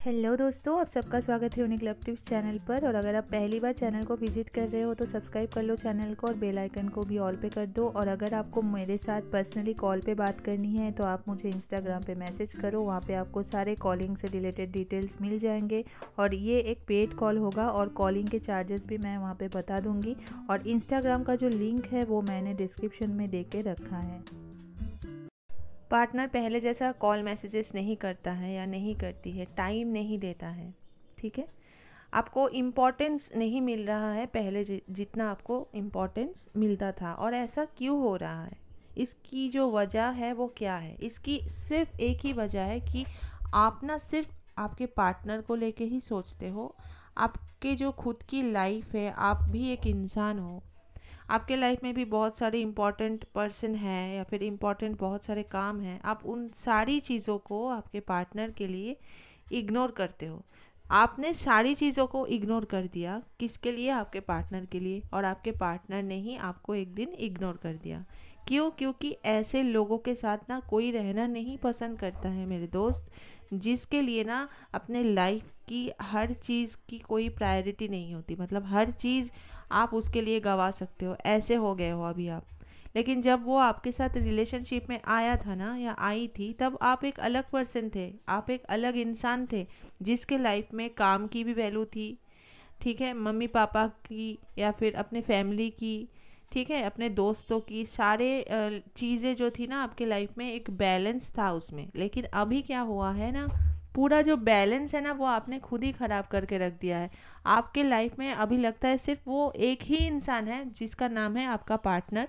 Hello दोस्तों, आप सबका स्वागत है यूनिक लव टिप्स चैनल पर। और अगर आप पहली बार चैनल को विज़िट कर रहे हो तो सब्सक्राइब कर लो चैनल को और बेल आइकन को भी ऑल पे कर दो। और अगर आपको मेरे साथ पर्सनली कॉल पे बात करनी है तो आप मुझे इंस्टाग्राम पे मैसेज करो। वहाँ पे आपको सारे कॉलिंग से रिलेटेड डिटेल्स मिल जाएँगे। और ये एक पेड कॉल होगा और कॉलिंग के चार्जेस भी मैं वहाँ पर बता दूँगी। और इंस्टाग्राम का जो लिंक है, वो मैंने डिस्क्रिप्शन में दे के रखा है। पार्टनर पहले जैसा कॉल मैसेजेस नहीं करता है या नहीं करती है, टाइम नहीं देता है, ठीक है? आपको इम्पोर्टेंस नहीं मिल रहा है पहले जितना आपको इम्पोर्टेंस मिलता था। और ऐसा क्यों हो रहा है? इसकी जो वजह है वो क्या है? इसकी सिर्फ़ एक ही वजह है कि आप ना सिर्फ़ आपके पार्टनर को लेके ही सोचते हो। आपके जो खुद की लाइफ है, आप भी एक इंसान हो। आपके लाइफ में भी बहुत सारे इंपॉर्टेंट पर्सन हैं या फिर इंपॉर्टेंट बहुत सारे काम हैं, आप उन सारी चीज़ों को आपके पार्टनर के लिए इग्नोर करते हो। आपने सारी चीज़ों को इग्नोर कर दिया किसके लिए? आपके पार्टनर के लिए और आपके पार्टनर ने ही आपको एक दिन इग्नोर कर दिया। क्यों? क्योंकि ऐसे लोगों के साथ ना कोई रहना नहीं पसंद करता है मेरे दोस्त, जिसके लिए ना अपने लाइफ की हर चीज़ की कोई प्रायोरिटी नहीं होती। मतलब हर चीज़ आप उसके लिए गवा सकते हो, ऐसे हो गए हो अभी आप। लेकिन जब वो आपके साथ रिलेशनशिप में आया था ना या आई थी, तब आप एक अलग पर्सन थे, आप एक अलग इंसान थे, जिसके लाइफ में काम की भी वैल्यू थी, ठीक है? मम्मी पापा की या फिर अपने फैमिली की ठीक है, अपने दोस्तों की सारे चीज़ें जो थी ना आपके लाइफ में, एक बैलेंस था उसमें। लेकिन अभी क्या हुआ है ना, पूरा जो बैलेंस है ना, वो आपने खुद ही ख़राब करके रख दिया है। आपके लाइफ में अभी लगता है सिर्फ़ वो एक ही इंसान है, जिसका नाम है आपका पार्टनर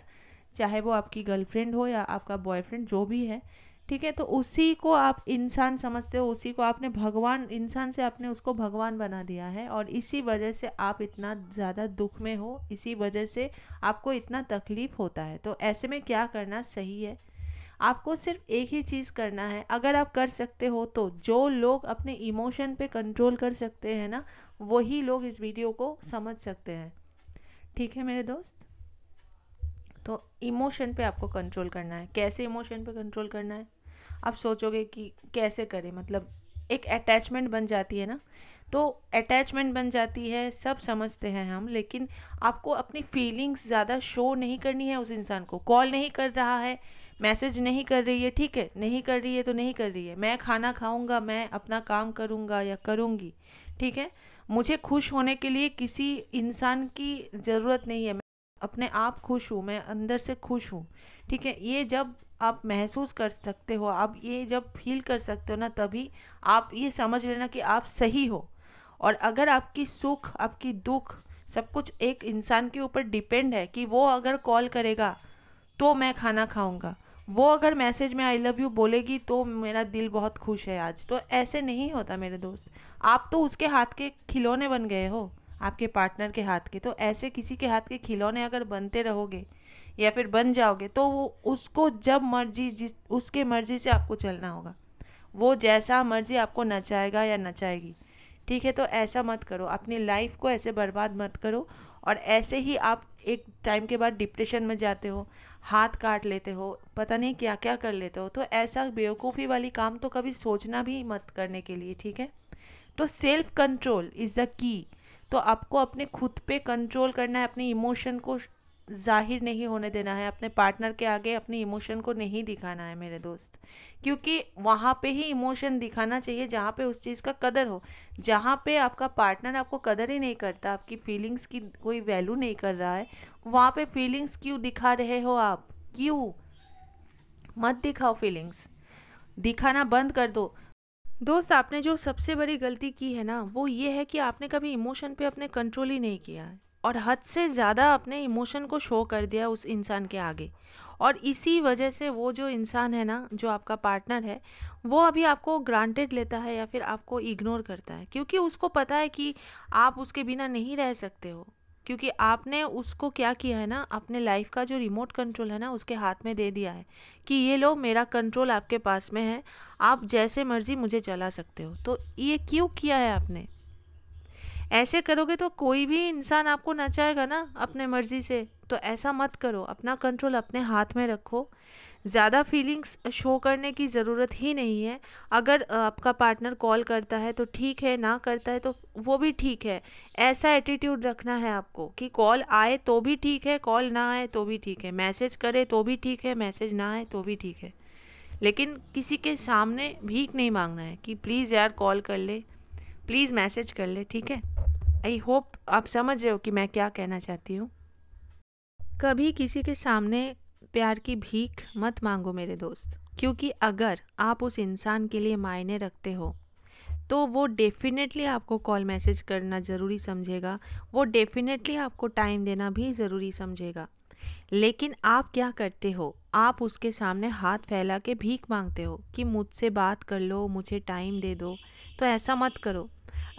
चाहे वो आपकी गर्लफ्रेंड हो या आपका बॉयफ्रेंड जो भी है। ठीक है? तो उसी को आप इंसान समझते हो, उसी को आपने भगवान, इंसान से आपने उसको भगवान बना दिया है और इसी वजह से आप इतना ज़्यादा दुख में हो, इसी वजह से आपको इतना तकलीफ़ होता है। तो ऐसे में क्या करना सही है? आपको सिर्फ़ एक ही चीज़ करना है। अगर आप कर सकते हो तो जो लोग अपने इमोशन पे कंट्रोल कर सकते हैं ना, वही लोग इस वीडियो को समझ सकते हैं। ठीक है मेरे दोस्त? तो इमोशन पे आपको कंट्रोल करना है। कैसे इमोशन पे कंट्रोल करना है? आप सोचोगे कि कैसे करें? मतलब एक अटैचमेंट बन जाती है ना? तो अटैचमेंट बन जाती है, सब समझते हैं हम, लेकिन आपको अपनी फीलिंग्स ज़्यादा शो नहीं करनी है उस इंसान को। कॉल नहीं कर रहा है मैसेज नहीं कर रही है, ठीक है, नहीं कर रही है तो नहीं कर रही है। मैं खाना खाऊँगा, मैं अपना काम करूँगा या करूँगी, ठीक है? मुझे खुश होने के लिए किसी इंसान की ज़रूरत नहीं है। अपने आप खुश हूँ, मैं अंदर से खुश हूँ। ठीक है, ये जब आप महसूस कर सकते हो, आप ये जब फील कर सकते हो ना, तभी आप ये समझ लेना कि आप सही हो। और अगर आपकी सुख, आपकी दुख सब कुछ एक इंसान के ऊपर डिपेंड है कि वो अगर कॉल करेगा तो मैं खाना खाऊँगा। वो अगर मैसेज में आई लव यू बोलेगी तो मेरा दिल बहुत खुश है आज। तो ऐसे नहीं होता मेरे दोस्त। आप तो उसके हाथ के खिलौने बन गए हो। आपके पार्टनर के हाथ के तो ऐसे किसी के हाथ के खिलौने अगर बनते रहोगे या फिर बन जाओगे तो वो उसको जब मर्ज़ी जिस, उसके मर्ज़ी से आपको चलना होगा। वो जैसा मर्ज़ी आपको नचाएगा या नचाएगी। ठीक है तो ऐसा मत करो। अपनी लाइफ को ऐसे बर्बाद मत करो और ऐसे ही आप एक टाइम के बाद डिप्रेशन में जाते हो, हाथ काट लेते हो, पता नहीं क्या क्या कर लेते हो तो ऐसा बेवकूफ़ी वाली काम तो कभी सोचना भी मत करने के लिए, ठीक है? तो self control is the key तो आपको अपने खुद पे कंट्रोल करना है, अपने इमोशन को ज़ाहिर नहीं होने देना है, अपने पार्टनर के आगे अपने इमोशन को नहीं दिखाना है मेरे दोस्त। क्योंकि वहाँ पे ही इमोशन दिखाना चाहिए जहाँ पे उस चीज़ का कदर हो। जहाँ पे आपका पार्टनर आपको कदर ही नहीं करता, आपकी फीलिंग्स की कोई वैल्यू नहीं कर रहा है, वहाँ पे फीलिंग्स क्यों दिखा रहे हो आप? क्यों? मत दिखाओ फीलिंग्स दिखाना बंद कर दो। दोस्त, आपने जो सबसे बड़ी गलती की है ना, वो ये है कि आपने कभी इमोशन पे अपने कंट्रोल ही नहीं किया है। और हद से ज़्यादा अपने इमोशन को शो कर दिया उस इंसान के आगे। और इसी वजह से वो जो इंसान है ना, जो आपका पार्टनर है, वो अभी आपको ग्रांटेड लेता है या फिर आपको इग्नोर करता है। क्योंकि उसको पता है कि आप उसके बिना नहीं रह सकते हो। क्योंकि आपने उसको क्या किया है ना, अपने लाइफ का जो रिमोट कंट्रोल है ना, उसके हाथ में दे दिया है कि ये लो, मेरा कंट्रोल आपके पास में है, आप जैसे मर्ज़ी मुझे चला सकते हो। तो ये क्यों किया है आपने? ऐसे करोगे तो कोई भी इंसान आपको नचाएगा ना, अपने मर्ज़ी से। तो ऐसा मत करो, अपना कंट्रोल अपने हाथ में रखो। ज़्यादा फीलिंग्स शो करने की ज़रूरत ही नहीं है। अगर आपका पार्टनर कॉल करता है तो ठीक है, ना करता है तो वो भी ठीक है। ऐसा एटीट्यूड रखना है आपको कि कॉल आए तो भी ठीक है कॉल ना आए तो भी ठीक है। मैसेज करे तो भी ठीक है मैसेज ना आए तो भी ठीक है। लेकिन किसी के सामने भीख नहीं मांगना है कि प्लीज़ यार कॉल कर ले प्लीज़ मैसेज कर ले, ठीक है? आई होप आप समझ रहे हो कि मैं क्या कहना चाहती हूँ। कभी किसी के सामने प्यार की भीख मत मांगो मेरे दोस्त, क्योंकि अगर आप उस इंसान के लिए मायने रखते हो तो वो डेफिनेटली आपको कॉल मैसेज करना ज़रूरी समझेगा, वो डेफिनेटली आपको टाइम देना भी ज़रूरी समझेगा। लेकिन आप क्या करते हो? आप उसके सामने हाथ फैला के भीख मांगते हो कि मुझसे बात कर लो, मुझे टाइम दे दो तो ऐसा मत करो।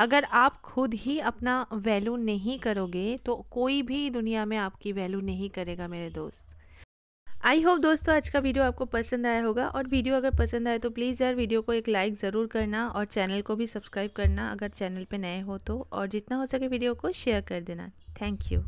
अगर आप खुद ही अपना वैल्यू नहीं करोगे तो कोई भी दुनिया में आपकी वैल्यू नहीं करेगा मेरे दोस्त। आई होप दोस्तों आज का वीडियो आपको पसंद आया होगा और वीडियो अगर पसंद आए तो प्लीज़ यार वीडियो को एक लाइक ज़रूर करना और चैनल को भी सब्सक्राइब करना अगर चैनल पर नए हो तो और जितना हो सके वीडियो को शेयर कर देना। Thank you